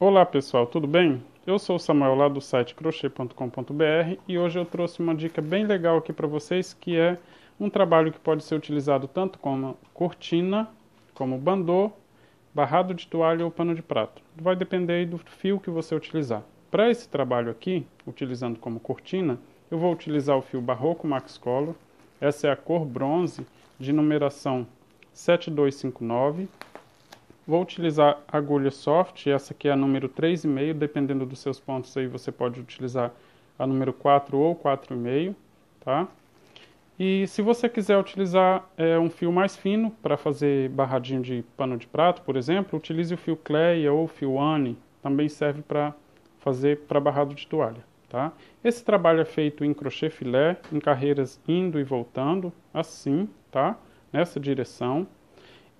Olá pessoal, tudo bem? Eu sou o Samuel lá do site crochê.com.br e hoje eu trouxe uma dica bem legal aqui para vocês que é um trabalho que pode ser utilizado tanto como cortina, como bandô, barrado de toalha ou pano de prato. Vai depender do fio que você utilizar. Para esse trabalho aqui, utilizando como cortina, eu vou utilizar o fio Barroco Max Color. Essa é a cor bronze de numeração 7259 Vou utilizar agulha soft, essa aqui é a número 3,5, dependendo dos seus pontos aí você pode utilizar a número 4 ou 4,5, tá? E se você quiser utilizar é, um fio mais fino para fazer barradinho de pano de prato, por exemplo, utilize o fio Cleia ou o fio Anne, também serve para fazer para barrado de toalha, tá? Esse trabalho é feito em crochê filé, em carreiras indo e voltando, assim, tá? Nessa direção.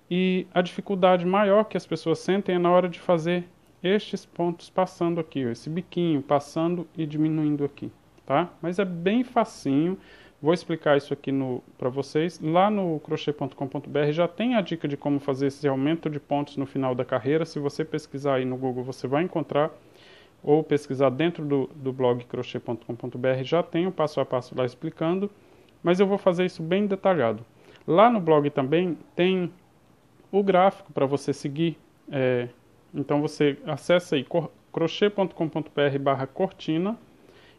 E a dificuldade maior que as pessoas sentem é na hora de fazer estes pontos passando aqui, ó, esse biquinho passando e diminuindo aqui, tá? Mas é bem facinho. Vou explicar isso aqui para vocês. Lá no crochê.com.br já tem a dica de como fazer esse aumento de pontos no final da carreira. Se você pesquisar aí no Google, você vai encontrar. Ou pesquisar dentro do, do blog crochê.com.br, já tem o passo a passo lá explicando. Mas eu vou fazer isso bem detalhado. Lá no blog também tem o gráfico para você seguir. É, então você acessa aí crochê.com.br barra cortina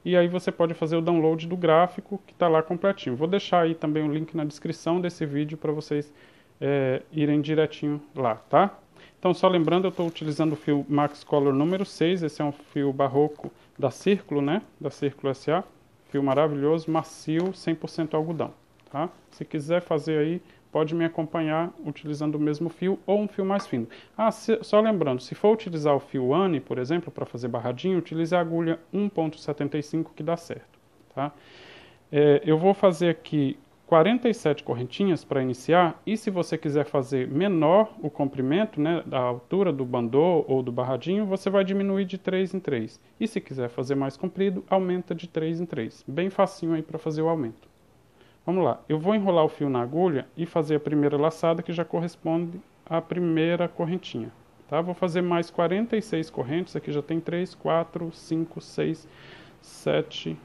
e aí você pode fazer o download do gráfico que está lá completinho. Vou deixar aí também o link na descrição desse vídeo para vocês é, irem direitinho lá, tá? Então só lembrando, eu estou utilizando o fio Max Color número 6, esse é um fio barroco da Círculo, né? Da Círculo SA, fio maravilhoso, macio, 100% algodão, tá? Se quiser fazer aí pode me acompanhar utilizando o mesmo fio ou um fio mais fino. Ah, se, só lembrando, se for utilizar o fio ANI, por exemplo, para fazer barradinho, utilize a agulha 1.75 que dá certo. Tá? É, eu vou fazer aqui 47 correntinhas para iniciar e se você quiser fazer menor o comprimento, né, da altura do bandô ou do barradinho, você vai diminuir de 3 em 3. E se quiser fazer mais comprido, aumenta de 3 em 3. Bem facinho aí para fazer o aumento. Vamos lá, eu vou enrolar o fio na agulha e fazer a primeira laçada que já corresponde à primeira correntinha. Tá? Vou fazer mais 46 correntes, aqui já tem 3, 4, 5, 6, 7,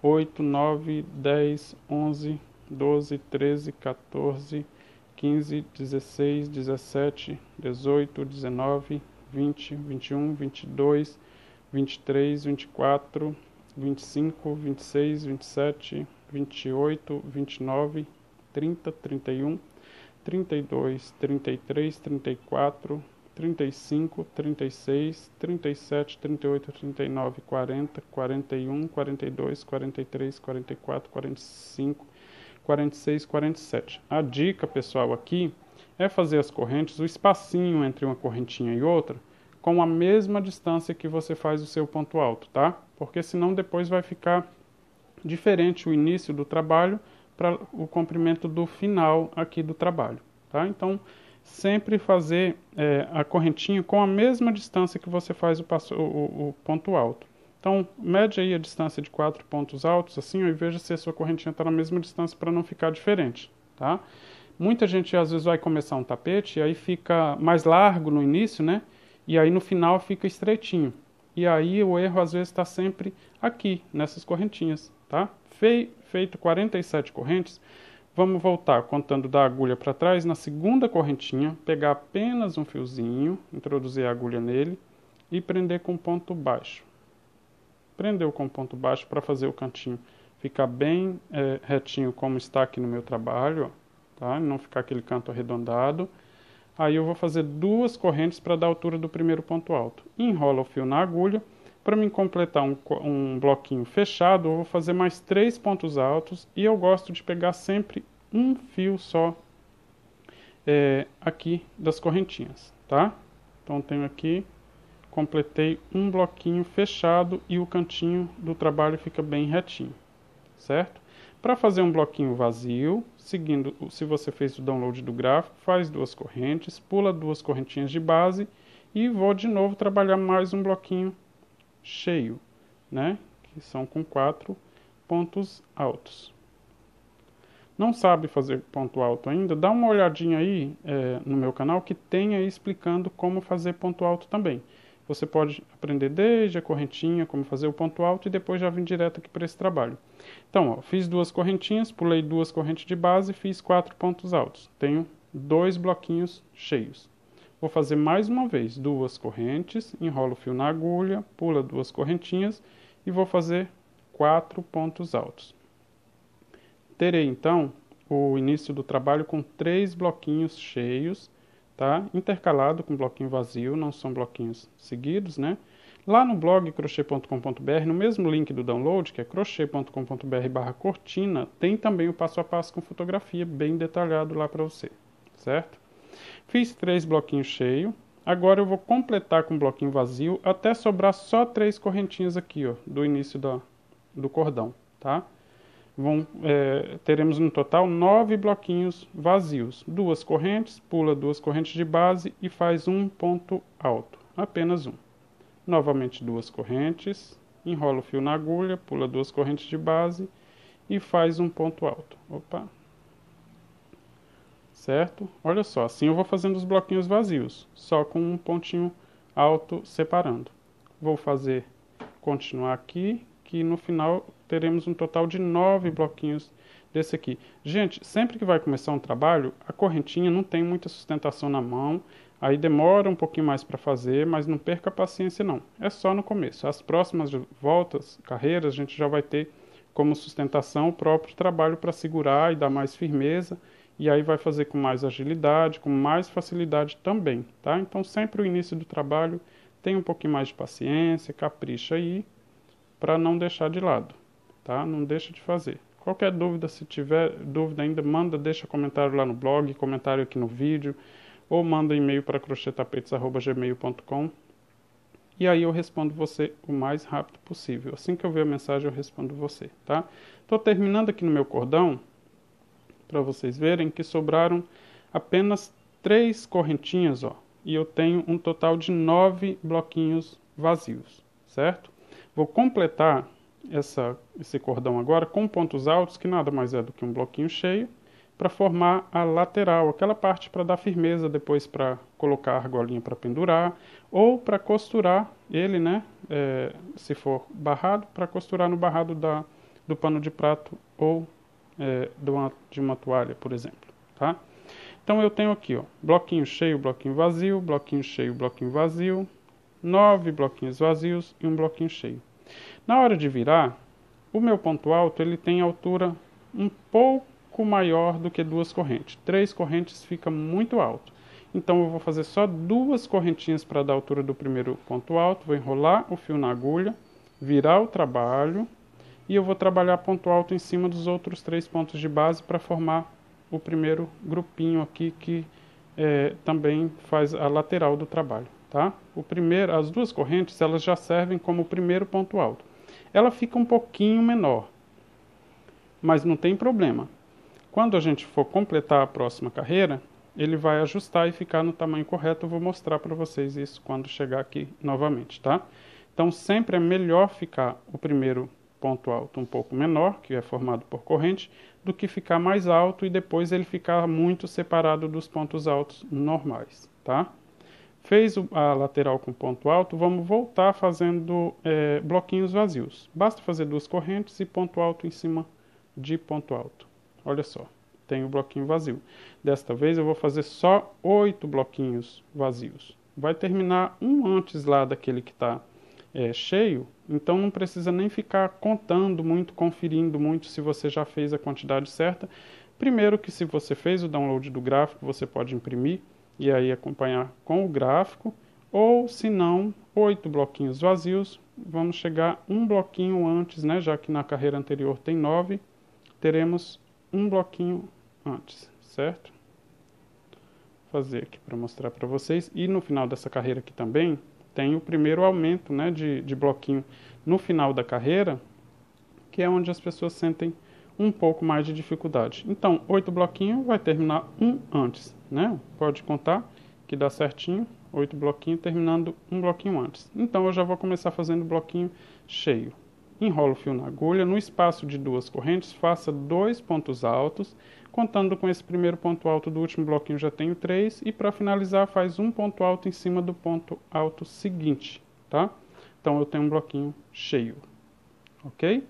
8, 9, 10, 11, 12, 13, 14, 15, 16, 17, 18, 19, 20, 21, 22, 23, 24, 25, 26, 27, 28, 29, 30, 31, 32, 33, 34, 35, 36, 37, 38, 39, 40, 41, 42, 43, 44, 45, 46, 47. A dica, pessoal, aqui é fazer as correntes, o espacinho entre uma correntinha e outra, com a mesma distância que você faz o seu ponto alto, tá? Porque senão depois vai ficar diferente o início do trabalho para o comprimento do final aqui do trabalho. Tá? Então, sempre fazer é, a correntinha com a mesma distância que você faz o, passo, o, o, ponto alto. Então, mede aí a distância de quatro pontos altos, assim, e veja se a sua correntinha está na mesma distância para não ficar diferente. Tá? Muita gente às vezes vai começar um tapete e aí fica mais largo no início, né? E aí no final fica estreitinho. E aí o erro às vezes está sempre aqui, nessas correntinhas tá? feito 47 correntes, vamos voltar contando da agulha para trás na segunda correntinha, pegar apenas um fiozinho, introduzir a agulha nele e prender com ponto baixo. Prendeu com ponto baixo para fazer o cantinho ficar bem é, retinho como está aqui no meu trabalho, tá? Não ficar aquele canto arredondado. Aí eu vou fazer duas correntes para dar a altura do primeiro ponto alto. Enrola o fio na agulha para me completar um, um bloquinho fechado, eu vou fazer mais três pontos altos e eu gosto de pegar sempre um fio só é, aqui das correntinhas, tá? Então tenho aqui, completei um bloquinho fechado e o cantinho do trabalho fica bem retinho, certo? Para fazer um bloquinho vazio, seguindo, se você fez o download do gráfico, faz duas correntes, pula duas correntinhas de base e vou de novo trabalhar mais um bloquinho cheio, né? que são com quatro pontos altos. Não sabe fazer ponto alto ainda? Dá uma olhadinha aí é, no meu canal que tem aí explicando como fazer ponto alto também. Você pode aprender desde a correntinha, como fazer o ponto alto e depois já vir direto aqui para esse trabalho. Então, ó, fiz duas correntinhas, pulei duas correntes de base, fiz quatro pontos altos. Tenho dois bloquinhos cheios. Vou fazer mais uma vez duas correntes, enrolo o fio na agulha, pula duas correntinhas e vou fazer quatro pontos altos. Terei então o início do trabalho com três bloquinhos cheios tá? Intercalado com bloquinho vazio, não são bloquinhos seguidos, né? Lá no blog crochê.com.br, no mesmo link do download, que é crochê.com.br barra cortina, tem também o passo a passo com fotografia bem detalhado lá para você, certo? Fiz três bloquinhos cheios, agora eu vou completar com bloquinho vazio até sobrar só três correntinhas aqui, ó, do início da, do cordão, tá? vão, é, teremos no total nove bloquinhos vazios. Duas correntes, pula duas correntes de base e faz um ponto alto, apenas um. Novamente duas correntes, enrola o fio na agulha, pula duas correntes de base e faz um ponto alto. Opa! Certo? Olha só, assim eu vou fazendo os bloquinhos vazios, só com um pontinho alto separando. Vou fazer, continuar aqui, que no final teremos um total de nove bloquinhos desse aqui. Gente, sempre que vai começar um trabalho, a correntinha não tem muita sustentação na mão, aí demora um pouquinho mais para fazer, mas não perca a paciência não. É só no começo. As próximas voltas, carreiras, a gente já vai ter como sustentação o próprio trabalho para segurar e dar mais firmeza, e aí vai fazer com mais agilidade, com mais facilidade também, tá? Então sempre o início do trabalho tem um pouquinho mais de paciência, capricha aí, para não deixar de lado tá? Não deixa de fazer. Qualquer dúvida, se tiver dúvida ainda, manda, deixa comentário lá no blog, comentário aqui no vídeo, ou manda e-mail para crochetapetes.gmail.com e aí eu respondo você o mais rápido possível. Assim que eu ver a mensagem, eu respondo você, tá? Estou terminando aqui no meu cordão, para vocês verem que sobraram apenas três correntinhas, ó, e eu tenho um total de nove bloquinhos vazios, certo? Vou completar essa, esse cordão agora com pontos altos, que nada mais é do que um bloquinho cheio, para formar a lateral, aquela parte para dar firmeza depois para colocar a argolinha para pendurar, ou para costurar ele, né, é, se for barrado, para costurar no barrado da, do pano de prato ou é, de, uma, de uma toalha, por exemplo, tá? Então eu tenho aqui, ó, bloquinho cheio, bloquinho vazio, bloquinho cheio, bloquinho vazio, nove bloquinhos vazios e um bloquinho cheio. Na hora de virar, o meu ponto alto ele tem altura um pouco maior do que duas correntes. Três correntes fica muito alto. Então eu vou fazer só duas correntinhas para dar altura do primeiro ponto alto, vou enrolar o fio na agulha, virar o trabalho e eu vou trabalhar ponto alto em cima dos outros três pontos de base para formar o primeiro grupinho aqui que é, também faz a lateral do trabalho, tá? O primeiro, as duas correntes elas já servem como o primeiro ponto alto ela fica um pouquinho menor. Mas não tem problema. Quando a gente for completar a próxima carreira, ele vai ajustar e ficar no tamanho correto. Eu vou mostrar para vocês isso quando chegar aqui novamente, tá? Então sempre é melhor ficar o primeiro ponto alto um pouco menor, que é formado por corrente, do que ficar mais alto e depois ele ficar muito separado dos pontos altos normais, tá? Fez a lateral com ponto alto, vamos voltar fazendo é, bloquinhos vazios. Basta fazer duas correntes e ponto alto em cima de ponto alto. Olha só, tem o bloquinho vazio. Desta vez eu vou fazer só oito bloquinhos vazios. Vai terminar um antes lá daquele que está é, cheio, então não precisa nem ficar contando muito, conferindo muito se você já fez a quantidade certa. Primeiro que se você fez o download do gráfico, você pode imprimir e aí acompanhar com o gráfico, ou se não, oito bloquinhos vazios, vamos chegar um bloquinho antes, né, já que na carreira anterior tem nove, teremos um bloquinho antes, certo? Vou fazer aqui para mostrar para vocês, e no final dessa carreira aqui também, tem o primeiro aumento né, de, de bloquinho no final da carreira, que é onde as pessoas sentem um pouco mais de dificuldade. Então, oito bloquinhos vai terminar um antes, né? Pode contar que dá certinho, oito bloquinhos terminando um bloquinho antes. Então, eu já vou começar fazendo bloquinho cheio. Enrola o fio na agulha, no espaço de duas correntes, faça dois pontos altos, contando com esse primeiro ponto alto do último bloquinho já tenho três, e para finalizar faz um ponto alto em cima do ponto alto seguinte, tá? Então eu tenho um bloquinho cheio, ok?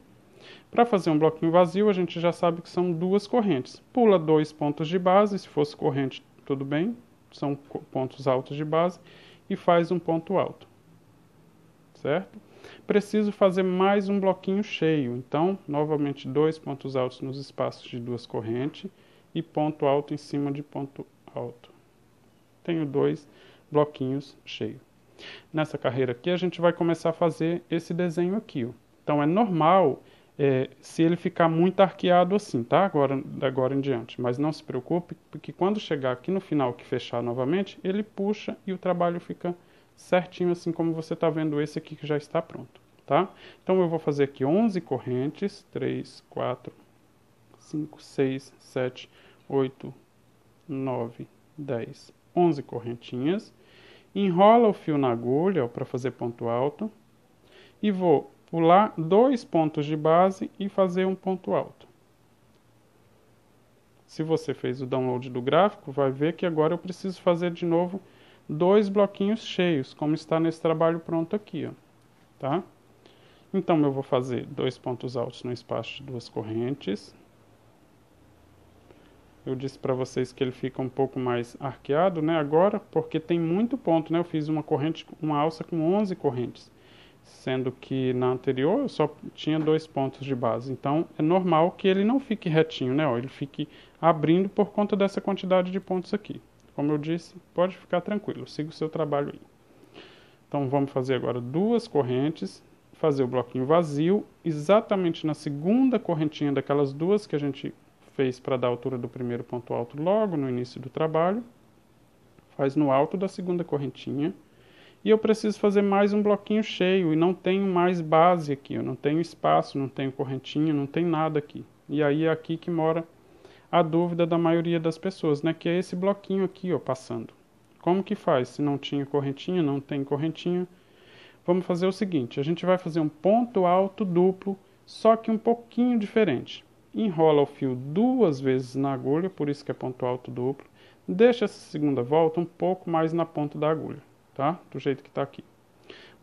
Para fazer um bloquinho vazio, a gente já sabe que são duas correntes. Pula dois pontos de base, se fosse corrente, tudo bem, são pontos altos de base, e faz um ponto alto, certo? Preciso fazer mais um bloquinho cheio, então, novamente, dois pontos altos nos espaços de duas correntes e ponto alto em cima de ponto alto. Tenho dois bloquinhos cheios. Nessa carreira aqui, a gente vai começar a fazer esse desenho aqui. Ó. Então, é normal é, se ele ficar muito arqueado assim, tá? Agora, agora em diante. Mas não se preocupe, porque quando chegar aqui no final que fechar novamente, ele puxa e o trabalho fica certinho, assim como você está vendo esse aqui que já está pronto, tá? Então eu vou fazer aqui 11 correntes, 3, 4, 5, 6, 7, 8, 9, 10, 11 correntinhas. Enrola o fio na agulha para fazer ponto alto e vou pular dois pontos de base e fazer um ponto alto. Se você fez o download do gráfico, vai ver que agora eu preciso fazer de novo dois bloquinhos cheios, como está nesse trabalho pronto aqui, ó, tá? Então eu vou fazer dois pontos altos no espaço de duas correntes. Eu disse para vocês que ele fica um pouco mais arqueado, né, agora, porque tem muito ponto, né? Eu fiz uma corrente, uma alça com 11 correntes sendo que na anterior eu só tinha dois pontos de base. Então é normal que ele não fique retinho, né? Ele fique abrindo por conta dessa quantidade de pontos aqui. Como eu disse, pode ficar tranquilo, siga o seu trabalho aí. Então vamos fazer agora duas correntes, fazer o bloquinho vazio, exatamente na segunda correntinha daquelas duas que a gente fez para dar a altura do primeiro ponto alto logo no início do trabalho. Faz no alto da segunda correntinha e eu preciso fazer mais um bloquinho cheio e não tenho mais base aqui, eu não tenho espaço, não tenho correntinha, não tem nada aqui. E aí é aqui que mora a dúvida da maioria das pessoas, né, que é esse bloquinho aqui, ó, passando. Como que faz se não tinha correntinha, não tem correntinha? Vamos fazer o seguinte, a gente vai fazer um ponto alto duplo, só que um pouquinho diferente. Enrola o fio duas vezes na agulha, por isso que é ponto alto duplo. Deixa essa segunda volta um pouco mais na ponta da agulha tá? Do jeito que está aqui.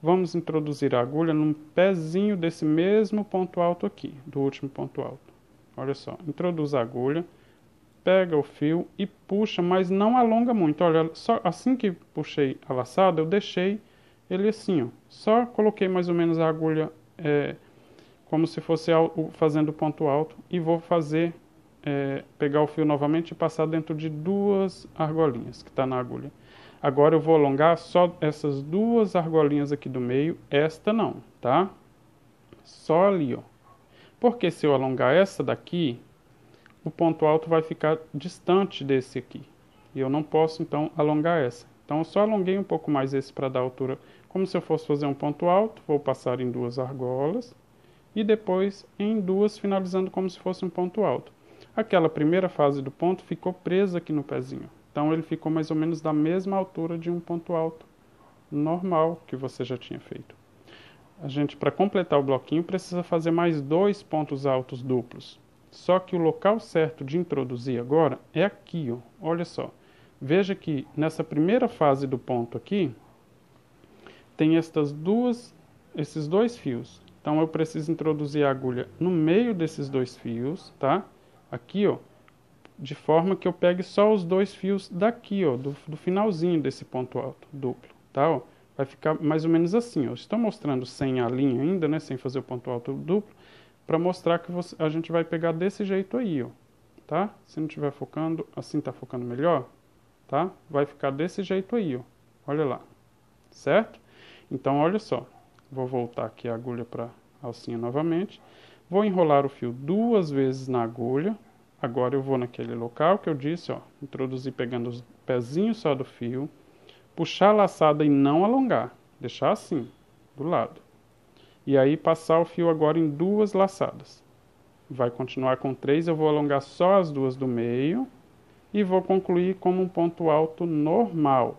Vamos introduzir a agulha num pezinho desse mesmo ponto alto aqui, do último ponto alto. Olha só, introduz a agulha, pega o fio e puxa, mas não alonga muito. Olha, só assim que puxei a laçada, eu deixei ele assim, ó. Só coloquei mais ou menos a agulha é, como se fosse fazendo ponto alto e vou fazer é, pegar o fio novamente e passar dentro de duas argolinhas que está na agulha. Agora eu vou alongar só essas duas argolinhas aqui do meio, esta não, tá? Só ali, ó. Porque se eu alongar essa daqui, o ponto alto vai ficar distante desse aqui. E eu não posso, então, alongar essa. Então, eu só alonguei um pouco mais esse para dar altura. Como se eu fosse fazer um ponto alto, vou passar em duas argolas. E depois em duas, finalizando como se fosse um ponto alto. Aquela primeira fase do ponto ficou presa aqui no pezinho. Então ele ficou mais ou menos da mesma altura de um ponto alto normal que você já tinha feito. A gente, para completar o bloquinho, precisa fazer mais dois pontos altos duplos. Só que o local certo de introduzir agora é aqui, ó. olha só. Veja que nessa primeira fase do ponto aqui, tem estas duas, esses dois fios. Então eu preciso introduzir a agulha no meio desses dois fios, tá? Aqui, ó, de forma que eu pegue só os dois fios daqui, ó, do, do finalzinho desse ponto alto duplo, tá? Ó, vai ficar mais ou menos assim, ó. Estou mostrando sem a linha ainda, né, sem fazer o ponto alto duplo, para mostrar que você, a gente vai pegar desse jeito aí, ó, tá? Se não estiver focando, assim tá focando melhor, tá? Vai ficar desse jeito aí, ó. Olha lá, certo? Então, olha só, vou voltar aqui a agulha para a alcinha novamente, vou enrolar o fio duas vezes na agulha, Agora eu vou naquele local que eu disse, ó, introduzir pegando os pezinhos só do fio, puxar a laçada e não alongar, deixar assim, do lado. E aí passar o fio agora em duas laçadas. Vai continuar com três, eu vou alongar só as duas do meio e vou concluir como um ponto alto normal.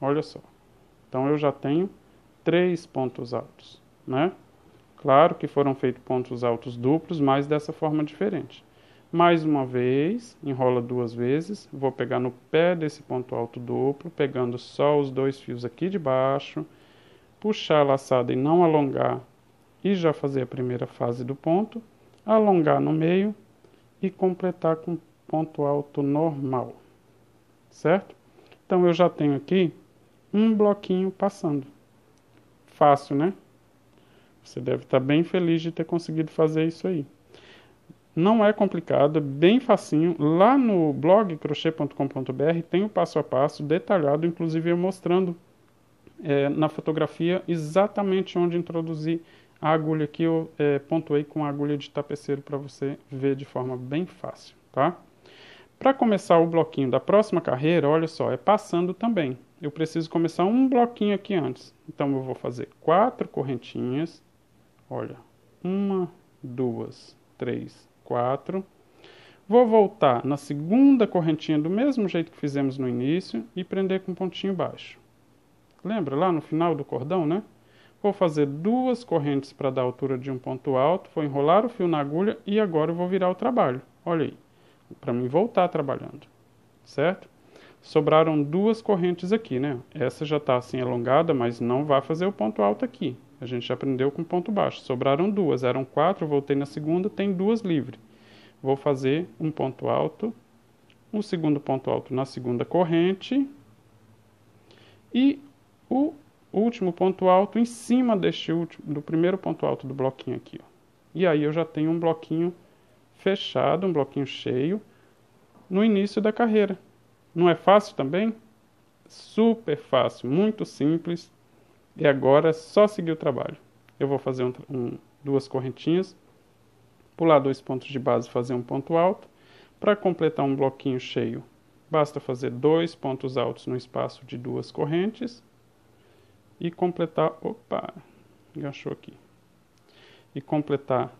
Olha só. Então eu já tenho três pontos altos, né? Claro que foram feitos pontos altos duplos, mas dessa forma diferente. Mais uma vez, enrola duas vezes, vou pegar no pé desse ponto alto duplo, pegando só os dois fios aqui de baixo, puxar a laçada e não alongar, e já fazer a primeira fase do ponto, alongar no meio e completar com ponto alto normal, certo? Então eu já tenho aqui um bloquinho passando. Fácil, né? Você deve estar bem feliz de ter conseguido fazer isso aí. Não é complicado, é bem facinho. Lá no blog crochê.com.br tem o passo a passo detalhado, inclusive eu mostrando é, na fotografia exatamente onde introduzir a agulha que eu é, pontuei com a agulha de tapeceiro para você ver de forma bem fácil, tá? Para começar o bloquinho da próxima carreira, olha só, é passando também. Eu preciso começar um bloquinho aqui antes. Então eu vou fazer quatro correntinhas. Olha, uma, duas, três, quatro. Vou voltar na segunda correntinha do mesmo jeito que fizemos no início e prender com pontinho baixo. Lembra lá no final do cordão, né? Vou fazer duas correntes para dar altura de um ponto alto, vou enrolar o fio na agulha e agora eu vou virar o trabalho. Olha aí, para mim voltar trabalhando, certo? Sobraram duas correntes aqui, né? Essa já está assim alongada, mas não vai fazer o ponto alto aqui. A gente já aprendeu com ponto baixo. Sobraram duas, eram quatro, voltei na segunda, tem duas livres. Vou fazer um ponto alto, um segundo ponto alto na segunda corrente e o último ponto alto em cima deste último, do primeiro ponto alto do bloquinho aqui. Ó. E aí eu já tenho um bloquinho fechado, um bloquinho cheio no início da carreira. Não é fácil também? Super fácil, muito simples. E agora é só seguir o trabalho. Eu vou fazer um, um, duas correntinhas, pular dois pontos de base e fazer um ponto alto. Para completar um bloquinho cheio, basta fazer dois pontos altos no espaço de duas correntes e completar. Opa! Enganchou aqui. E completar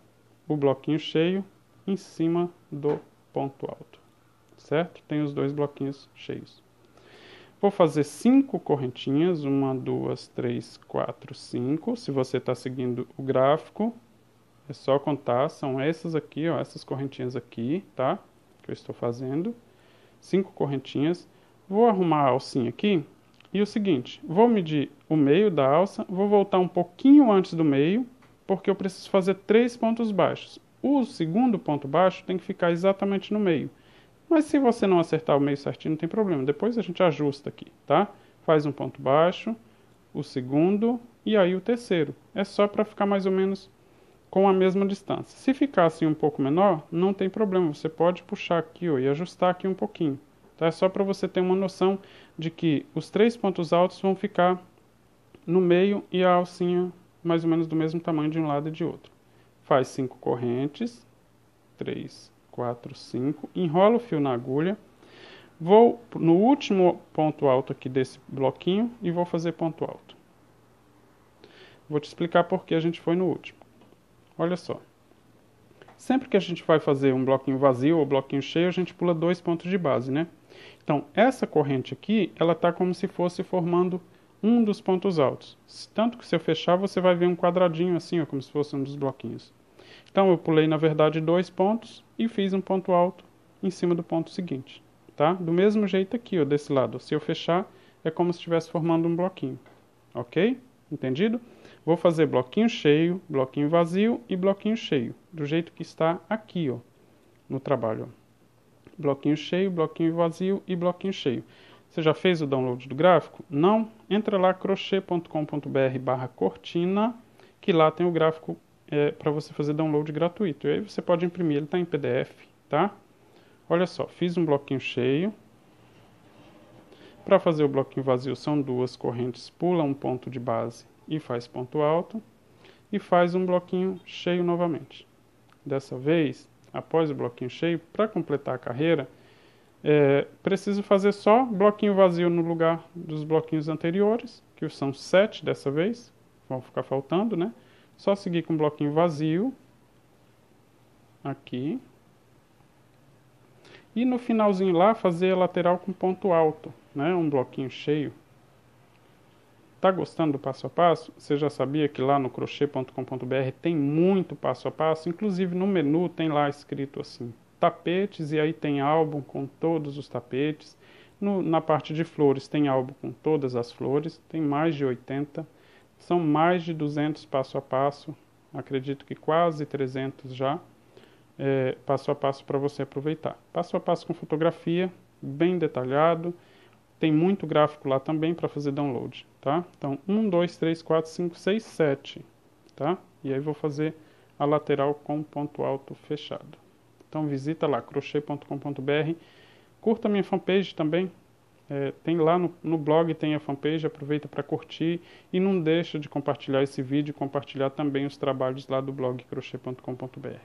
o bloquinho cheio em cima do ponto alto. Certo? Tem os dois bloquinhos cheios. Vou fazer cinco correntinhas, uma, duas, três, quatro, cinco. Se você está seguindo o gráfico, é só contar. São essas aqui, ó, essas correntinhas aqui, tá? Que eu estou fazendo. Cinco correntinhas. Vou arrumar a alcinha aqui. E o seguinte, vou medir o meio da alça, vou voltar um pouquinho antes do meio, porque eu preciso fazer três pontos baixos. O segundo ponto baixo tem que ficar exatamente no meio. Mas se você não acertar o meio certinho, não tem problema. Depois a gente ajusta aqui, tá? Faz um ponto baixo, o segundo e aí o terceiro. É só para ficar mais ou menos com a mesma distância. Se ficar assim um pouco menor, não tem problema. Você pode puxar aqui ó, e ajustar aqui um pouquinho. Tá? É só para você ter uma noção de que os três pontos altos vão ficar no meio e a alcinha mais ou menos do mesmo tamanho de um lado e de outro. Faz cinco correntes, três, 4, 5, enrolo o fio na agulha, vou no último ponto alto aqui desse bloquinho e vou fazer ponto alto. Vou te explicar por que a gente foi no último. Olha só. Sempre que a gente vai fazer um bloquinho vazio ou bloquinho cheio, a gente pula dois pontos de base, né? Então, essa corrente aqui, ela está como se fosse formando um dos pontos altos. Tanto que se eu fechar, você vai ver um quadradinho assim, ó, como se fosse um dos bloquinhos. Então eu pulei na verdade dois pontos e fiz um ponto alto em cima do ponto seguinte, tá? Do mesmo jeito aqui, ó, desse lado. Se eu fechar, é como se estivesse formando um bloquinho, ok? Entendido? Vou fazer bloquinho cheio, bloquinho vazio e bloquinho cheio, do jeito que está aqui, ó, no trabalho. Bloquinho cheio, bloquinho vazio e bloquinho cheio. Você já fez o download do gráfico? Não? Entra lá crochê.com.br barra cortina, que lá tem o gráfico é, para você fazer download gratuito. E aí você pode imprimir, ele está em PDF, tá? Olha só, fiz um bloquinho cheio. Para fazer o bloquinho vazio são duas correntes, pula um ponto de base e faz ponto alto. E faz um bloquinho cheio novamente. Dessa vez, após o bloquinho cheio, para completar a carreira, é, preciso fazer só bloquinho vazio no lugar dos bloquinhos anteriores, que são sete dessa vez, vão ficar faltando, né? Só seguir com bloquinho vazio. Aqui. E no finalzinho lá, fazer a lateral com ponto alto, né? Um bloquinho cheio. Tá gostando do passo a passo? Você já sabia que lá no crochê.com.br tem muito passo a passo, inclusive no menu tem lá escrito assim, tapetes e aí tem álbum com todos os tapetes. No, na parte de flores tem álbum com todas as flores, tem mais de 80, são mais de 200 passo a passo, acredito que quase 300 já, é, passo a passo para você aproveitar. Passo a passo com fotografia, bem detalhado, tem muito gráfico lá também para fazer download, tá? Então, 1, 2, 3, 4, 5, 6, 7, tá? E aí vou fazer a lateral com ponto alto fechado. Então, visita lá, crochê.com.br. Curta minha fanpage também. É, tem lá no, no blog, tem a fanpage, aproveita para curtir e não deixa de compartilhar esse vídeo e compartilhar também os trabalhos lá do blog crochê.com.br.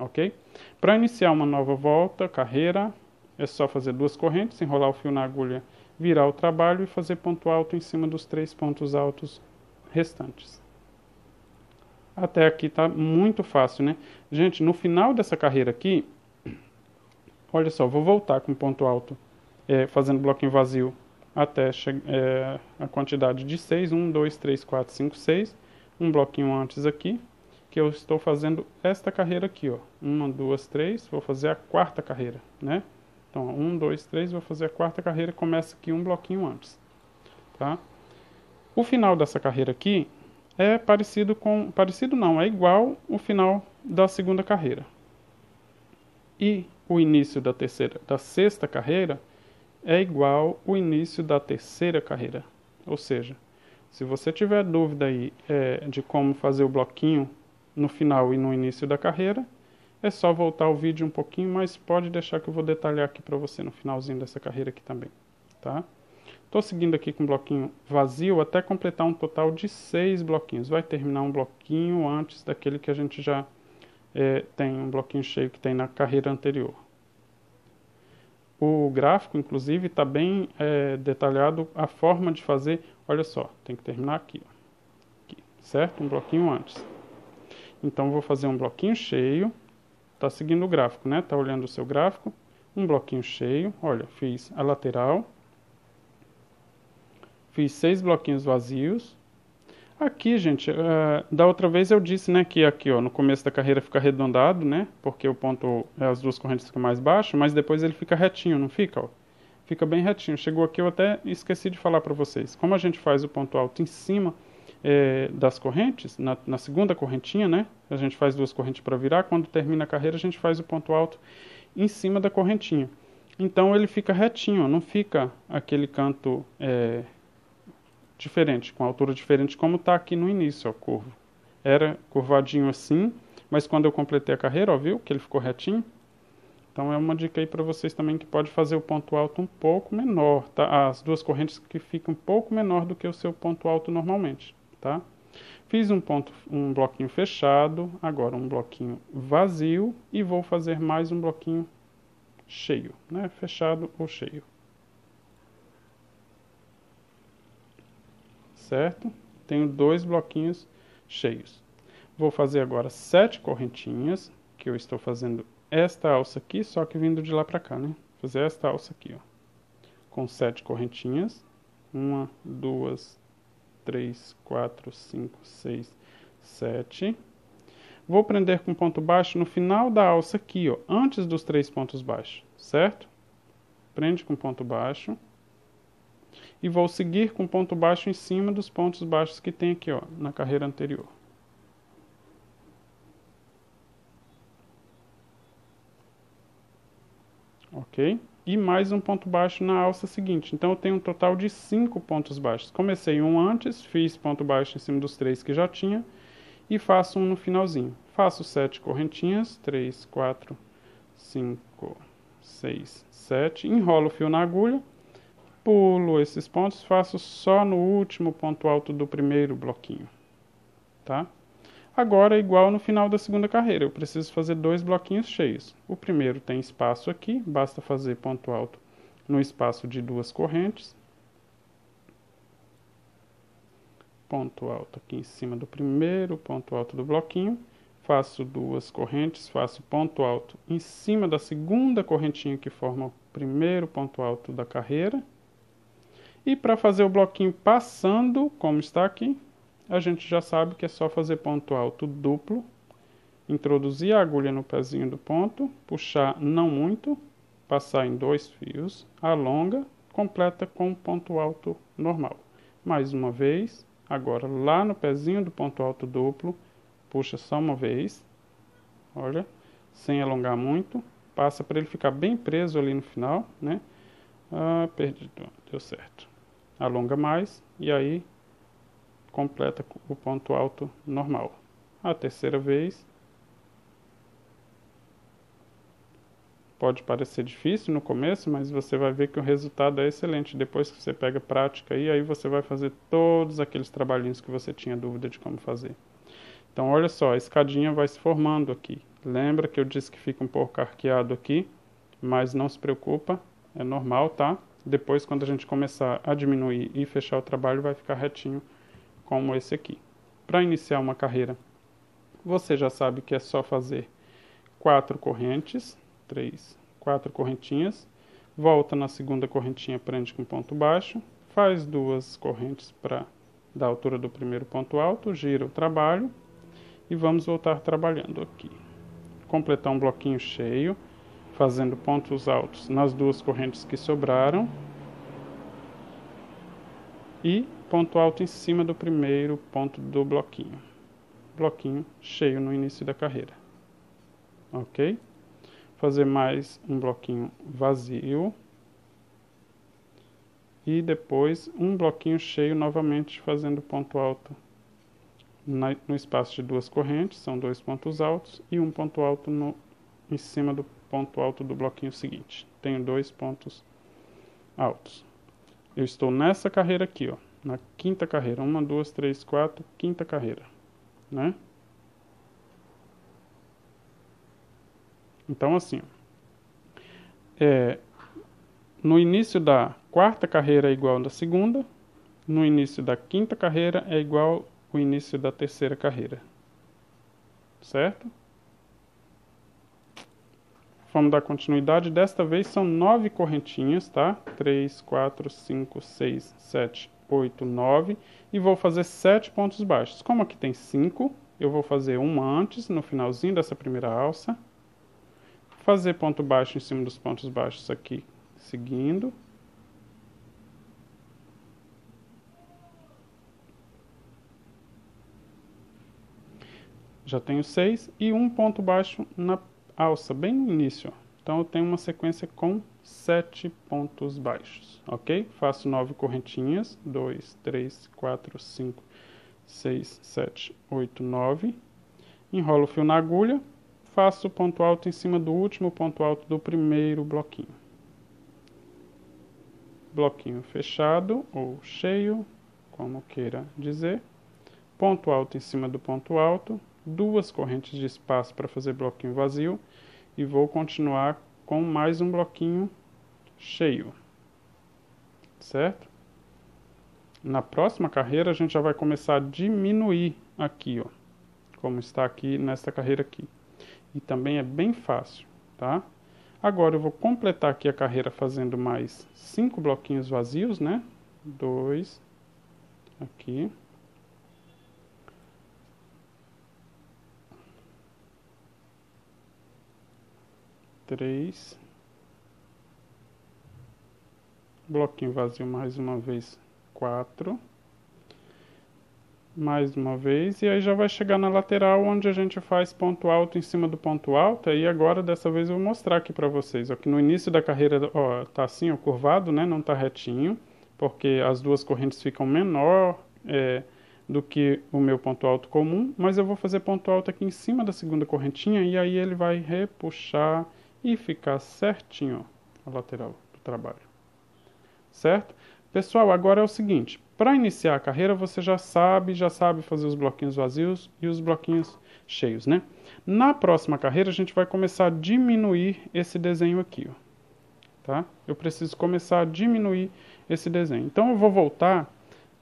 Ok? Para iniciar uma nova volta, carreira, é só fazer duas correntes, enrolar o fio na agulha, virar o trabalho e fazer ponto alto em cima dos três pontos altos restantes. Até aqui está muito fácil, né? Gente, no final dessa carreira aqui, olha só, vou voltar com ponto alto, é, fazendo bloquinho vazio até é, a quantidade de 6, 1, 2, 3, 4, 5, 6, um bloquinho antes aqui, que eu estou fazendo esta carreira aqui, ó, 1, 2, 3, vou fazer a quarta carreira, né? Então, 1, 2, 3, vou fazer a quarta carreira, começa aqui um bloquinho antes. Tá? O final dessa carreira aqui é parecido com... Parecido não, é igual o final da segunda carreira. E o início da terceira, da sexta carreira é igual o início da terceira carreira. Ou seja, se você tiver dúvida aí é, de como fazer o bloquinho no final e no início da carreira, é só voltar o vídeo um pouquinho, mas pode deixar que eu vou detalhar aqui para você no finalzinho dessa carreira aqui também, tá? Estou seguindo aqui com um bloquinho vazio até completar um total de seis bloquinhos. Vai terminar um bloquinho antes daquele que a gente já é, tem, um bloquinho cheio que tem na carreira anterior. O gráfico, inclusive, está bem é, detalhado a forma de fazer. Olha só, tem que terminar aqui, ó. aqui, certo? Um bloquinho antes. Então, vou fazer um bloquinho cheio Está seguindo o gráfico, né? Está olhando o seu gráfico. Um bloquinho cheio. Olha, fiz a lateral. Fiz seis bloquinhos vazios. Aqui, gente, uh, da outra vez eu disse, né, que aqui, ó, no começo da carreira fica arredondado, né? Porque o ponto, as duas correntes ficam mais baixo, mas depois ele fica retinho, não fica, ó? Fica bem retinho. Chegou aqui, eu até esqueci de falar para vocês. Como a gente faz o ponto alto em cima é, das correntes, na, na, segunda correntinha, né? A gente faz duas correntes para virar, quando termina a carreira a gente faz o ponto alto em cima da correntinha. Então ele fica retinho, não fica aquele canto é, diferente, com altura diferente, como está aqui no início, ó, curvo. Era curvadinho assim, mas quando eu completei a carreira, ó, viu que ele ficou retinho? Então é uma dica aí para vocês também que pode fazer o ponto alto um pouco menor, tá? As duas correntes que ficam um pouco menor do que o seu ponto alto normalmente tá? Fiz um ponto, um bloquinho fechado, agora um bloquinho vazio e vou fazer mais um bloquinho cheio, né? Fechado ou cheio. Certo? Tenho dois bloquinhos cheios. Vou fazer agora sete correntinhas, que eu estou fazendo esta alça aqui, só que vindo de lá para cá, né? Fazer esta alça aqui, ó. Com sete correntinhas. Uma, duas, 3, 4, 5, 6, 7. Vou prender com ponto baixo no final da alça aqui, ó, antes dos três pontos baixos, certo? Prende com ponto baixo. E vou seguir com ponto baixo em cima dos pontos baixos que tem aqui, ó, na carreira anterior. Ok? E mais um ponto baixo na alça seguinte. Então eu tenho um total de cinco pontos baixos. Comecei um antes, fiz ponto baixo em cima dos três que já tinha e faço um no finalzinho. Faço sete correntinhas, três, quatro, cinco, seis, sete. Enrolo o fio na agulha, pulo esses pontos, faço só no último ponto alto do primeiro bloquinho, tá? Agora, igual no final da segunda carreira, eu preciso fazer dois bloquinhos cheios. O primeiro tem espaço aqui, basta fazer ponto alto no espaço de duas correntes. Ponto alto aqui em cima do primeiro ponto alto do bloquinho. Faço duas correntes, faço ponto alto em cima da segunda correntinha que forma o primeiro ponto alto da carreira. E para fazer o bloquinho passando, como está aqui, a gente já sabe que é só fazer ponto alto duplo, introduzir a agulha no pezinho do ponto, puxar não muito, passar em dois fios, alonga, completa com ponto alto normal. Mais uma vez, agora lá no pezinho do ponto alto duplo, puxa só uma vez, olha, sem alongar muito, passa para ele ficar bem preso ali no final, né? Ah, perdi, deu certo. Alonga mais e aí completa o ponto alto normal. A terceira vez pode parecer difícil no começo, mas você vai ver que o resultado é excelente. Depois que você pega prática aí, aí você vai fazer todos aqueles trabalhinhos que você tinha dúvida de como fazer. Então, olha só, a escadinha vai se formando aqui. Lembra que eu disse que fica um pouco arqueado aqui, mas não se preocupa, é normal, tá? Depois, quando a gente começar a diminuir e fechar o trabalho, vai ficar retinho como esse aqui. Para iniciar uma carreira, você já sabe que é só fazer quatro correntes, três, quatro correntinhas, volta na segunda correntinha, prende com ponto baixo, faz duas correntes para da altura do primeiro ponto alto, gira o trabalho e vamos voltar trabalhando aqui completar um bloquinho cheio, fazendo pontos altos nas duas correntes que sobraram e ponto alto em cima do primeiro ponto do bloquinho. Bloquinho cheio no início da carreira. Ok? Fazer mais um bloquinho vazio. E depois um bloquinho cheio novamente fazendo ponto alto na, no espaço de duas correntes, são dois pontos altos, e um ponto alto no, em cima do ponto alto do bloquinho seguinte. Tenho dois pontos altos. Eu estou nessa carreira aqui, ó, na quinta carreira. Uma, duas, três, quatro, quinta carreira, né? Então, assim, é, no início da quarta carreira é igual da segunda, no início da quinta carreira é igual o início da terceira carreira. Certo? Vamos dar continuidade. Desta vez são nove correntinhas, tá? 3, 4, 5, 6, 7, 8, 9. E vou fazer sete pontos baixos. Como aqui tem cinco, eu vou fazer uma antes, no finalzinho dessa primeira alça. Fazer ponto baixo em cima dos pontos baixos aqui, seguindo. já tenho seis e um ponto baixo na alça, bem no início. Então eu tenho uma sequência com sete pontos baixos, ok? Faço nove correntinhas, dois, três, quatro, cinco, seis, sete, oito, nove. Enrolo o fio na agulha, faço o ponto alto em cima do último ponto alto do primeiro bloquinho. Bloquinho fechado ou cheio, como queira dizer. Ponto alto em cima do ponto alto, duas correntes de espaço para fazer bloquinho vazio e vou continuar com mais um bloquinho cheio, certo? Na próxima carreira a gente já vai começar a diminuir aqui, ó, como está aqui nesta carreira aqui. E também é bem fácil, tá? Agora eu vou completar aqui a carreira fazendo mais cinco bloquinhos vazios, né? Dois, aqui. Três. Bloquinho vazio mais uma vez, quatro. Mais uma vez, e aí já vai chegar na lateral onde a gente faz ponto alto em cima do ponto alto. E agora dessa vez eu vou mostrar aqui para vocês. Aqui no início da carreira, ó, tá assim, ó, curvado, né? Não tá retinho, porque as duas correntes ficam menor é, do que o meu ponto alto comum. Mas eu vou fazer ponto alto aqui em cima da segunda correntinha e aí ele vai repuxar e ficar certinho a lateral do trabalho. Certo? Pessoal, agora é o seguinte, para iniciar a carreira você já sabe, já sabe fazer os bloquinhos vazios e os bloquinhos cheios, né? Na próxima carreira a gente vai começar a diminuir esse desenho aqui, ó. Tá? Eu preciso começar a diminuir esse desenho. Então eu vou voltar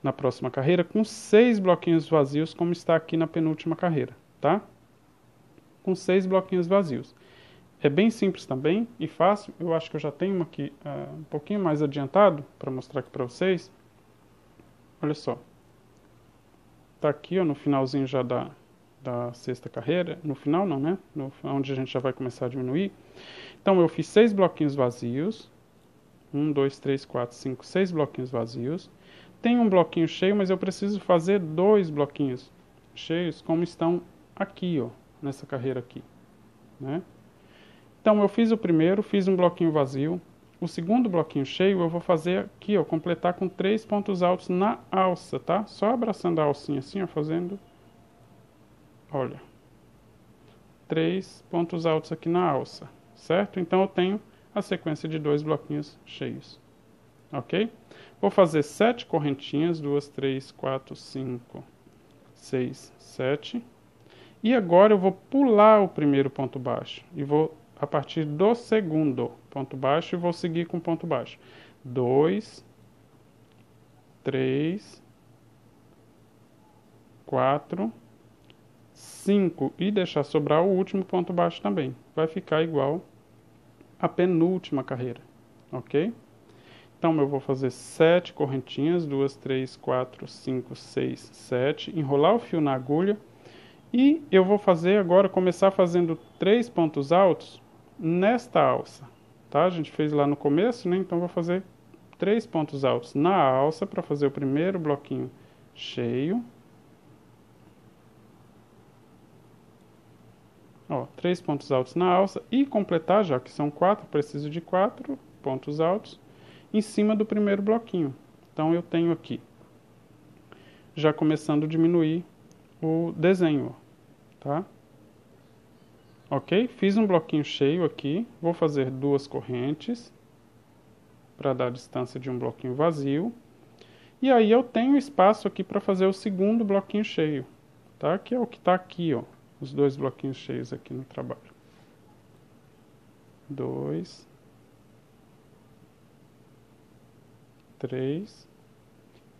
na próxima carreira com seis bloquinhos vazios, como está aqui na penúltima carreira, tá? Com seis bloquinhos vazios. É bem simples também e fácil. Eu acho que eu já tenho uma aqui uh, um pouquinho mais adiantado para mostrar aqui para vocês. Olha só. Tá aqui ó, no finalzinho já da, da sexta carreira. No final não, né? No, onde a gente já vai começar a diminuir. Então eu fiz seis bloquinhos vazios. Um, dois, três, quatro, cinco, seis bloquinhos vazios. Tem um bloquinho cheio, mas eu preciso fazer dois bloquinhos cheios como estão aqui, ó, nessa carreira aqui, né? Então eu fiz o primeiro, fiz um bloquinho vazio. O segundo bloquinho cheio eu vou fazer aqui, ó, completar com três pontos altos na alça, tá? Só abraçando a alcinha assim, ó, fazendo, olha, três pontos altos aqui na alça, certo? Então eu tenho a sequência de dois bloquinhos cheios, ok? Vou fazer sete correntinhas, duas, três, quatro, cinco, seis, sete. E agora eu vou pular o primeiro ponto baixo e vou a partir do segundo ponto baixo e vou seguir com ponto baixo. 2, 3, 4, 5 e deixar sobrar o último ponto baixo também. Vai ficar igual a penúltima carreira, ok? Então eu vou fazer 7 correntinhas, 2, 3, 4, 5, 6, 7, enrolar o fio na agulha e eu vou fazer agora, começar fazendo três pontos altos nesta alça, tá? A gente fez lá no começo, né? Então vou fazer três pontos altos na alça para fazer o primeiro bloquinho cheio. Ó, três pontos altos na alça e completar, já que são quatro, preciso de quatro pontos altos em cima do primeiro bloquinho. Então eu tenho aqui, já começando a diminuir o desenho, tá? Ok? Fiz um bloquinho cheio aqui. Vou fazer duas correntes para dar distância de um bloquinho vazio. E aí eu tenho espaço aqui para fazer o segundo bloquinho cheio, tá? Que é o que está aqui, ó. Os dois bloquinhos cheios aqui no trabalho. Dois. Três.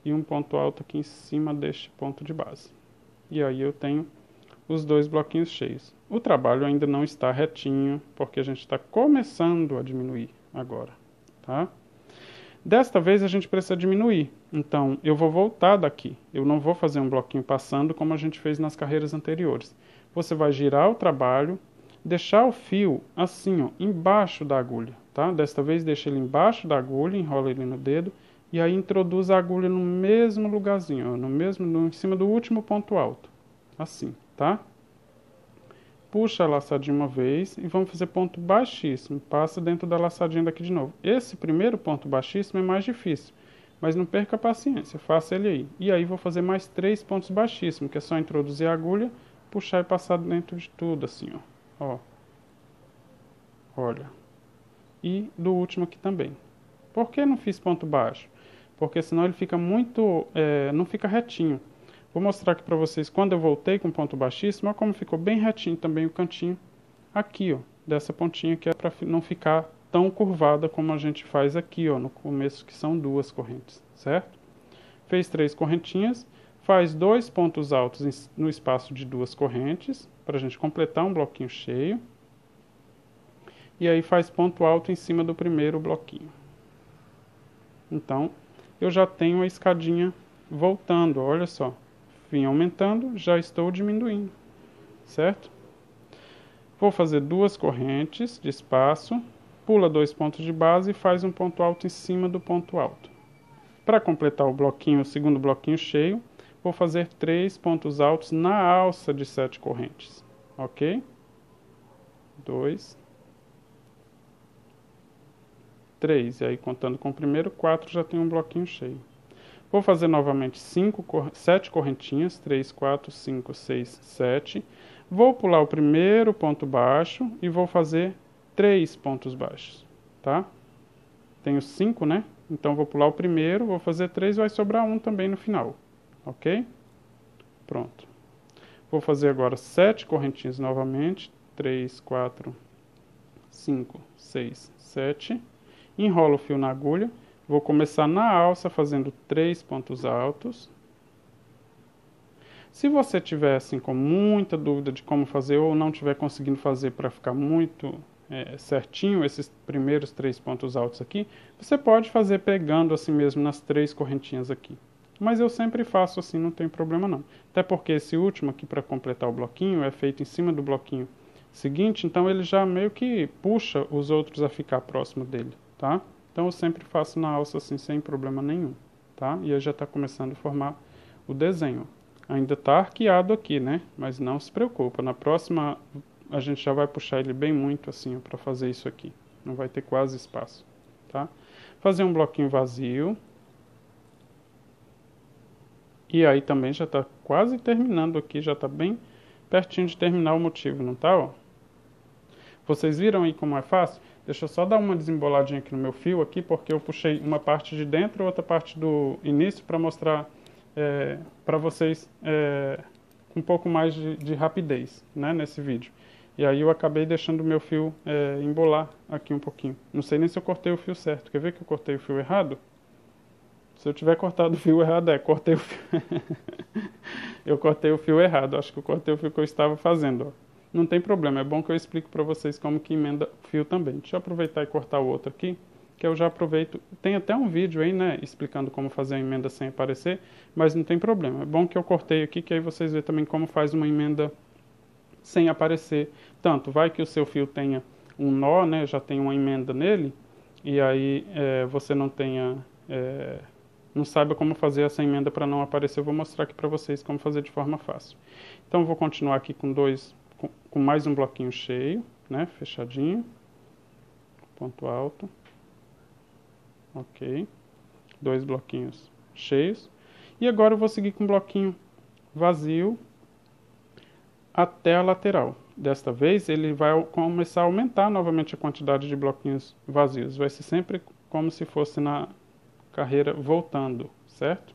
E um ponto alto aqui em cima deste ponto de base. E aí eu tenho os dois bloquinhos cheios. O trabalho ainda não está retinho, porque a gente está começando a diminuir agora, tá? Desta vez a gente precisa diminuir, então eu vou voltar daqui. Eu não vou fazer um bloquinho passando como a gente fez nas carreiras anteriores. Você vai girar o trabalho, deixar o fio assim, ó, embaixo da agulha, tá? Desta vez deixa ele embaixo da agulha, enrola ele no dedo e aí introduz a agulha no mesmo lugarzinho, ó, no mesmo, no, em cima do último ponto alto, assim tá? Puxa a laçadinha uma vez e vamos fazer ponto baixíssimo. Passa dentro da laçadinha daqui de novo. Esse primeiro ponto baixíssimo é mais difícil, mas não perca a paciência, faça ele aí. E aí vou fazer mais três pontos baixíssimos, que é só introduzir a agulha, puxar e passar dentro de tudo assim, ó. ó. Olha. E do último aqui também. Por que não fiz ponto baixo? Porque senão ele fica muito, é, não fica retinho. Vou mostrar aqui para vocês quando eu voltei com ponto baixíssimo, olha como ficou bem retinho também o cantinho aqui, ó, dessa pontinha que é para não ficar tão curvada como a gente faz aqui, ó, no começo que são duas correntes, certo? Fez três correntinhas, faz dois pontos altos no espaço de duas correntes, para a gente completar um bloquinho cheio. E aí faz ponto alto em cima do primeiro bloquinho. Então, eu já tenho a escadinha voltando, olha só vim aumentando, já estou diminuindo, certo? Vou fazer duas correntes de espaço, pula dois pontos de base e faz um ponto alto em cima do ponto alto. Para completar o bloquinho, o segundo bloquinho cheio, vou fazer três pontos altos na alça de sete correntes, ok? Dois, três, e aí contando com o primeiro, quatro já tem um bloquinho cheio. Vou fazer novamente cinco, sete correntinhas, 3, 4, 5, 6, 7. Vou pular o primeiro ponto baixo e vou fazer três pontos baixos, tá? Tenho cinco, né? Então vou pular o primeiro, vou fazer três, vai sobrar um também no final, ok? Pronto. Vou fazer agora sete correntinhas novamente, 3, 4, 5, 6, 7. Enrolo o fio na agulha Vou começar na alça fazendo três pontos altos. Se você tiver assim com muita dúvida de como fazer ou não tiver conseguindo fazer para ficar muito é, certinho esses primeiros três pontos altos aqui, você pode fazer pegando assim mesmo nas três correntinhas aqui. Mas eu sempre faço assim, não tem problema não. Até porque esse último aqui para completar o bloquinho é feito em cima do bloquinho seguinte, então ele já meio que puxa os outros a ficar próximo dele, tá? Então eu sempre faço na alça assim sem problema nenhum, tá? E aí já está começando a formar o desenho. Ainda está arqueado aqui, né? Mas não se preocupa, na próxima a gente já vai puxar ele bem muito assim para fazer isso aqui. Não vai ter quase espaço, tá? Fazer um bloquinho vazio. E aí também já está quase terminando aqui, já está bem pertinho de terminar o motivo, não tá? Ó? Vocês viram aí como é fácil? Deixa eu só dar uma desemboladinha aqui no meu fio aqui, porque eu puxei uma parte de dentro e outra parte do início para mostrar é, para vocês é, um pouco mais de, de, rapidez né, nesse vídeo. E aí eu acabei deixando o meu fio é, embolar aqui um pouquinho. Não sei nem se eu cortei o fio certo. Quer ver que eu cortei o fio errado? Se eu tiver cortado o fio errado, é, cortei o fio... eu cortei o fio errado. Acho que eu cortei o fio que eu estava fazendo. Ó. Não tem problema, é bom que eu explique para vocês como que emenda o fio também. Deixa eu aproveitar e cortar o outro aqui que eu já aproveito. Tem até um vídeo aí, né, explicando como fazer a emenda sem aparecer, mas não tem problema. É bom que eu cortei aqui, que aí vocês vê também como faz uma emenda sem aparecer. Tanto vai que o seu fio tenha um nó, né, já tem uma emenda nele, e aí é, você não tenha, é, não saiba como fazer essa emenda para não aparecer. Eu vou mostrar aqui para vocês como fazer de forma fácil. Então, vou continuar aqui com dois, com, mais um bloquinho cheio, né, fechadinho, ponto alto. Ok, dois bloquinhos cheios, e agora eu vou seguir com um bloquinho vazio até a lateral. Desta vez ele vai começar a aumentar novamente a quantidade de bloquinhos vazios, vai ser sempre como se fosse na carreira voltando, certo?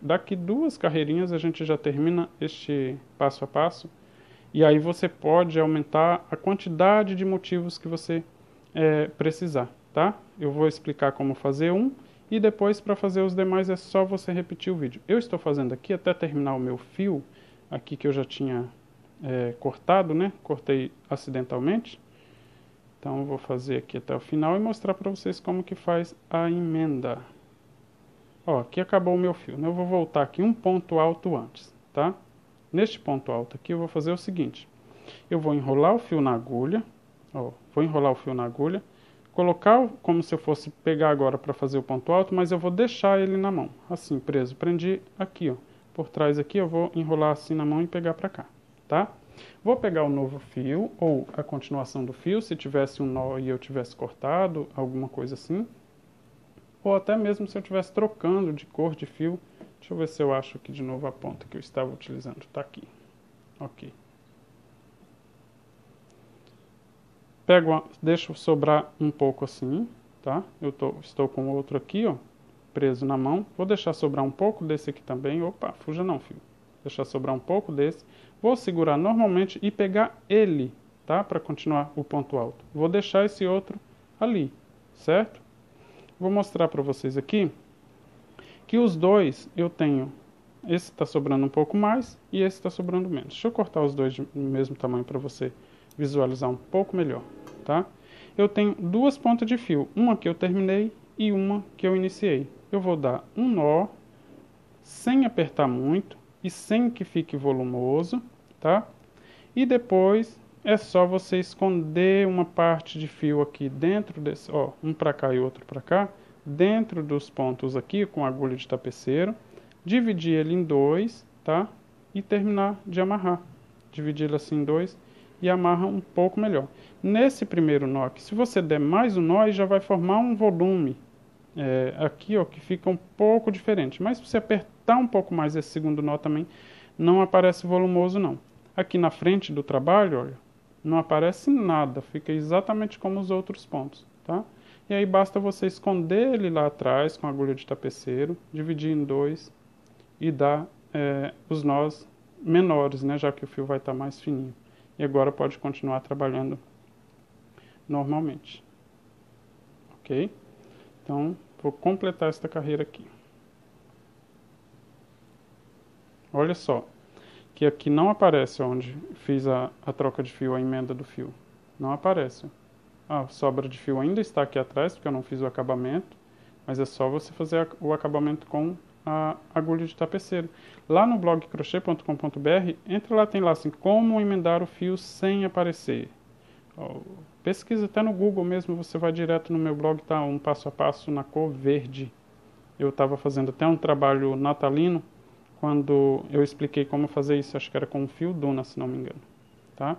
Daqui duas carreirinhas a gente já termina este passo a passo e aí você pode aumentar a quantidade de motivos que você é, precisar, tá? Eu vou explicar como fazer um e depois para fazer os demais é só você repetir o vídeo. Eu estou fazendo aqui até terminar o meu fio, aqui que eu já tinha é, cortado, né? Cortei acidentalmente. Então vou fazer aqui até o final e mostrar para vocês como que faz a emenda. Ó, aqui acabou o meu fio, né? Eu vou voltar aqui um ponto alto antes, tá? Neste ponto alto aqui eu vou fazer o seguinte. Eu vou enrolar o fio na agulha, Ó, vou enrolar o fio na agulha, colocar como se eu fosse pegar agora para fazer o ponto alto, mas eu vou deixar ele na mão, assim, preso. Prendi aqui, ó, por trás aqui, eu vou enrolar assim na mão e pegar para cá, tá? Vou pegar o novo fio, ou a continuação do fio, se tivesse um nó e eu tivesse cortado, alguma coisa assim. Ou até mesmo se eu estivesse trocando de cor de fio. Deixa eu ver se eu acho aqui de novo a ponta que eu estava utilizando. Está aqui. Ok. Pego, deixo sobrar um pouco assim, tá? Eu tô, estou com outro aqui, ó, preso na mão. Vou deixar sobrar um pouco desse aqui também. Opa, fuja não, filho. Deixar sobrar um pouco desse. Vou segurar normalmente e pegar ele, tá? Para continuar o ponto alto. Vou deixar esse outro ali, certo? Vou mostrar para vocês aqui que os dois eu tenho esse está sobrando um pouco mais e esse está sobrando menos. Deixa eu cortar os dois do mesmo tamanho para você visualizar um pouco melhor, tá? Eu tenho duas pontas de fio, uma que eu terminei e uma que eu iniciei. Eu vou dar um nó sem apertar muito e sem que fique volumoso, tá? E depois é só você esconder uma parte de fio aqui dentro desse, ó, um para cá e outro para cá, dentro dos pontos aqui com agulha de tapeceiro, dividir ele em dois, tá? E terminar de amarrar. Dividir ele assim em dois e amarra um pouco melhor. Nesse primeiro nó aqui, se você der mais um nó, já vai formar um volume é, aqui, ó, que fica um pouco diferente. Mas se você apertar um pouco mais esse segundo nó também, não aparece volumoso não. Aqui na frente do trabalho, olha, não aparece nada, fica exatamente como os outros pontos, tá? E aí basta você esconder ele lá atrás com a agulha de tapeceiro, dividir em dois e dar é, os nós menores, né, já que o fio vai estar tá mais fininho e agora pode continuar trabalhando normalmente. Ok? Então, vou completar esta carreira aqui. Olha só. Que aqui não aparece onde fiz a, a troca de fio, a emenda do fio. Não aparece. A sobra de fio ainda está aqui atrás, porque eu não fiz o acabamento, mas é só você fazer o acabamento com a agulha de tapeceiro. Lá no blog crochê.com.br, entra lá, tem lá assim, como emendar o fio sem aparecer. Pesquisa até no Google mesmo, você vai direto no meu blog, tá um passo a passo na cor verde. Eu estava fazendo até um trabalho natalino, quando eu expliquei como fazer isso, acho que era com um fio duna, se não me engano, tá?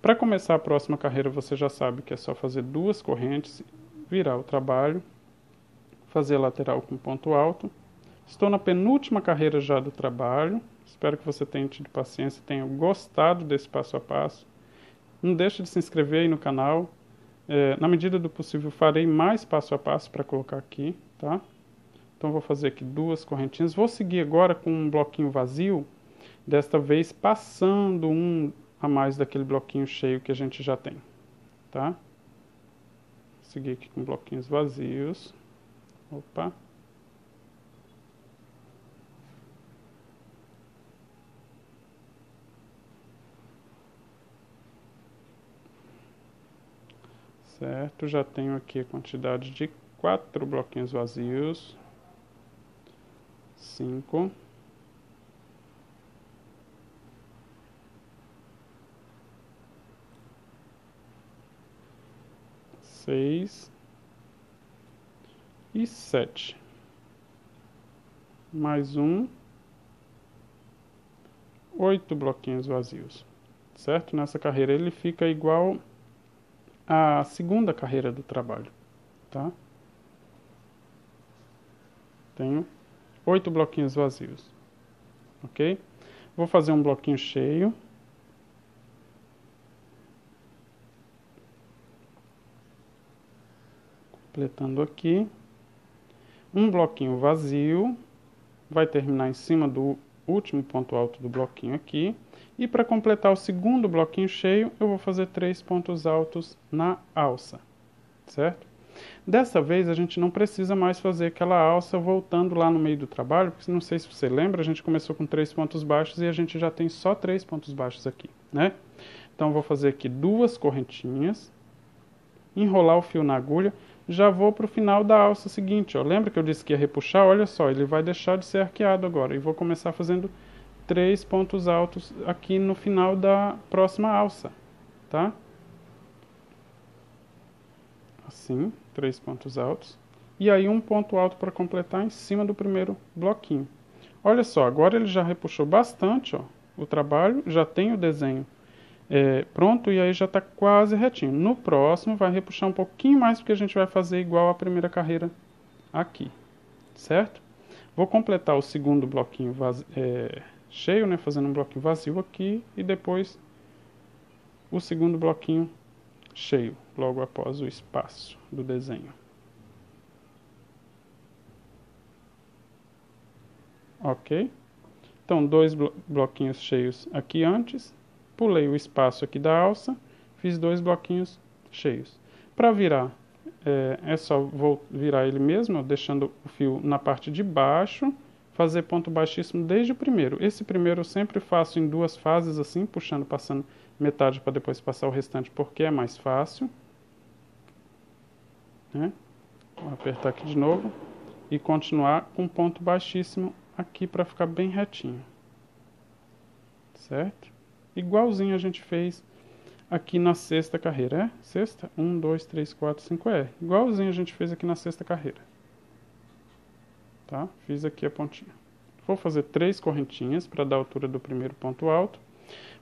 Para começar a próxima carreira, você já sabe que é só fazer duas correntes, virar o trabalho, fazer a lateral com ponto alto. Estou na penúltima carreira já do trabalho. Espero que você tenha tido paciência e tenha gostado desse passo a passo. Não deixe de se inscrever aí no canal. É, na medida do possível, farei mais passo a passo para colocar aqui, tá? Então, vou fazer aqui duas correntinhas. Vou seguir agora com um bloquinho vazio, desta vez passando um a mais daquele bloquinho cheio que a gente já tem, tá? Seguir aqui com bloquinhos vazios. Opa. Certo, já tenho aqui a quantidade de quatro bloquinhos vazios. Cinco. Seis. E sete. Mais um. Oito bloquinhos vazios. Certo? Nessa carreira ele fica igual a segunda carreira do trabalho, tá? Tenho oito bloquinhos vazios, ok? Vou fazer um bloquinho cheio. Completando aqui. Um bloquinho vazio. Vai terminar em cima do último ponto alto do bloquinho aqui. E para completar o segundo bloquinho cheio, eu vou fazer três pontos altos na alça, certo? Dessa vez a gente não precisa mais fazer aquela alça voltando lá no meio do trabalho, porque não sei se você lembra, a gente começou com três pontos baixos e a gente já tem só três pontos baixos aqui, né? Então vou fazer aqui duas correntinhas, enrolar o fio na agulha, já vou para o final da alça seguinte, ó. Lembra que eu disse que ia repuxar? Olha só, ele vai deixar de ser arqueado agora e vou começar fazendo três pontos altos aqui no final da próxima alça, tá? Assim, três pontos altos. E aí um ponto alto para completar em cima do primeiro bloquinho. Olha só, agora ele já repuxou bastante ó, o trabalho, já tem o desenho é, pronto e aí já está quase retinho. No próximo vai repuxar um pouquinho mais porque a gente vai fazer igual a primeira carreira aqui, certo? Vou completar o segundo bloquinho é, cheio, né, fazendo um bloquinho vazio aqui e depois o segundo bloquinho cheio, logo após o espaço do desenho. Ok? Então, dois bloquinhos cheios aqui antes, pulei o espaço aqui da alça, fiz dois bloquinhos cheios. Para virar, é, é, só vou virar ele mesmo, deixando o fio na parte de baixo, fazer ponto baixíssimo desde o primeiro. Esse primeiro eu sempre faço em duas fases assim, puxando, passando metade para depois passar o restante, porque é mais fácil. Né? Vou apertar aqui de novo e continuar com ponto baixíssimo aqui para ficar bem retinho. Certo? Igualzinho a gente fez aqui na sexta carreira. É? Sexta? 1, 2, 3, 4, 5 é. Igualzinho a gente fez aqui na sexta carreira tá? Fiz aqui a pontinha. Vou fazer três correntinhas para dar a altura do primeiro ponto alto.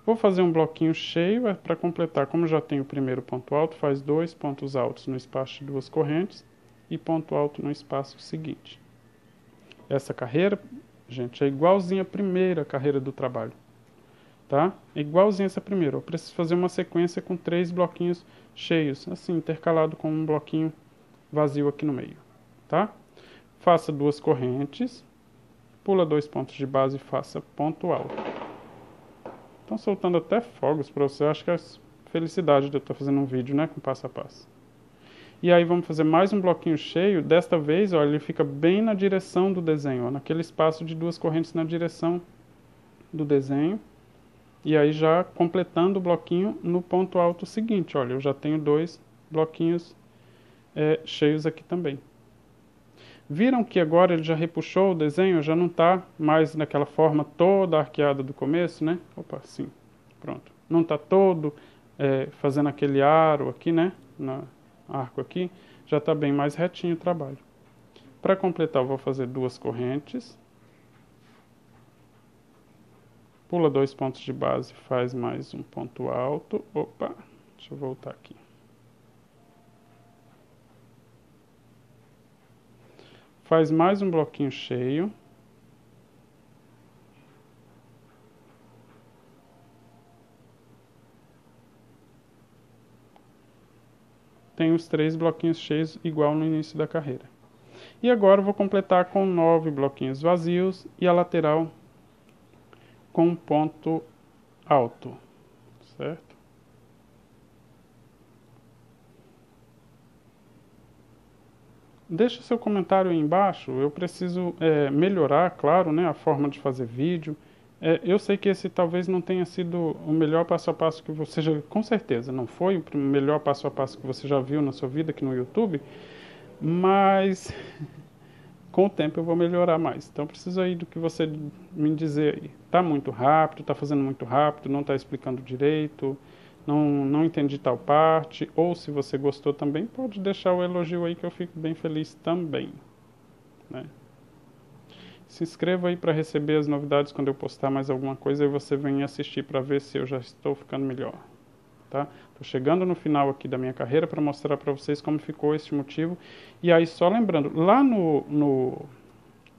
Vou fazer um bloquinho cheio é para completar, como já tenho o primeiro ponto alto, faz dois pontos altos no espaço de duas correntes e ponto alto no espaço seguinte. Essa carreira, gente, é igualzinha à primeira carreira do trabalho, tá? É igualzinha essa primeira. Eu preciso fazer uma sequência com três bloquinhos cheios, assim, intercalado com um bloquinho vazio aqui no meio, tá? faça duas correntes, pula dois pontos de base e faça ponto alto. Estão soltando até fogos para você, acho que é felicidade de eu estar fazendo um vídeo, né, com passo a passo. E aí vamos fazer mais um bloquinho cheio, desta vez, olha, ele fica bem na direção do desenho, ó, naquele espaço de duas correntes na direção do desenho. E aí já completando o bloquinho no ponto alto seguinte. Olha, eu já tenho dois bloquinhos é, cheios aqui também. Viram que agora ele já repuxou o desenho, já não está mais naquela forma toda arqueada do começo, né? Opa, sim, pronto. Não está todo é, fazendo aquele aro aqui, né? Na arco aqui, já está bem mais retinho o trabalho. Para completar, vou fazer duas correntes. Pula dois pontos de base, faz mais um ponto alto. Opa, deixa eu voltar aqui. Faz mais um bloquinho cheio. Tem os três bloquinhos cheios igual no início da carreira. E agora vou completar com nove bloquinhos vazios e a lateral com um ponto alto, certo? Deixa seu comentário aí embaixo. Eu preciso é, melhorar, claro, né, a forma de fazer vídeo. É, eu sei que esse talvez não tenha sido o melhor passo a passo que você já, com certeza, não foi o melhor passo a passo que você já viu na sua vida aqui no YouTube, mas com o tempo eu vou melhorar mais. Então preciso aí do que você me dizer aí. Tá muito rápido, tá fazendo muito rápido, não está explicando direito não, não entendi tal parte, ou se você gostou também, pode deixar o elogio aí que eu fico bem feliz também. Né? Se inscreva aí para receber as novidades quando eu postar mais alguma coisa e você vem assistir para ver se eu já estou ficando melhor. Tá? Tô chegando no final aqui da minha carreira para mostrar para vocês como ficou esse motivo. E aí só lembrando, lá no, no,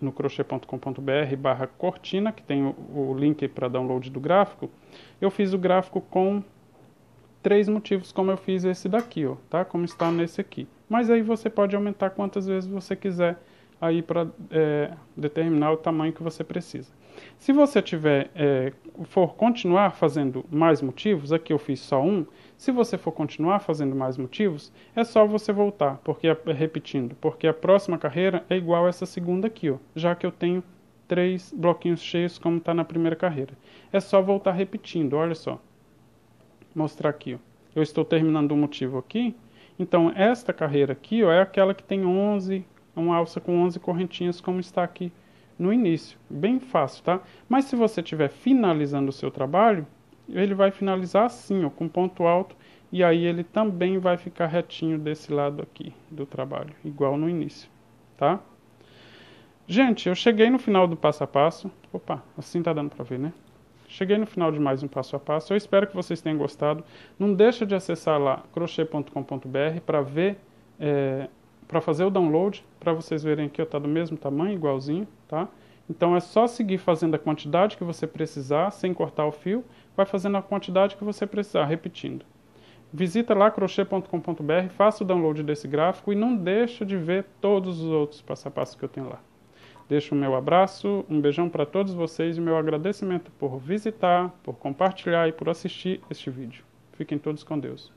no crochê.com.br barra cortina, que tem o, o link para download do gráfico, eu fiz o gráfico com três motivos como eu fiz esse daqui, ó, tá? Como está nesse aqui. Mas aí você pode aumentar quantas vezes você quiser aí para é, determinar o tamanho que você precisa. Se você tiver é, for continuar fazendo mais motivos, aqui eu fiz só um. Se você for continuar fazendo mais motivos, é só você voltar, porque repetindo, porque a próxima carreira é igual a essa segunda aqui, ó, já que eu tenho três bloquinhos cheios como está na primeira carreira. É só voltar repetindo, olha só mostrar aqui. Ó. Eu estou terminando um motivo aqui. Então, esta carreira aqui ó, é aquela que tem 11, uma alça com 11 correntinhas, como está aqui no início. Bem fácil, tá? Mas se você estiver finalizando o seu trabalho, ele vai finalizar assim, ó, com ponto alto, e aí ele também vai ficar retinho desse lado aqui do trabalho, igual no início, tá? Gente, eu cheguei no final do passo a passo. Opa, assim tá dando para ver, né? Cheguei no final de mais um passo a passo. Eu espero que vocês tenham gostado. Não deixa de acessar lá crochê.com.br para ver, é, para fazer o download, para vocês verem que está do mesmo tamanho, igualzinho, tá? Então é só seguir fazendo a quantidade que você precisar, sem cortar o fio, vai fazendo a quantidade que você precisar, repetindo. Visita lá crochê.com.br, faça o download desse gráfico e não deixa de ver todos os outros passo a passo que eu tenho lá. Deixo o meu abraço, um beijão para todos vocês e meu agradecimento por visitar, por compartilhar e por assistir este vídeo. Fiquem todos com Deus.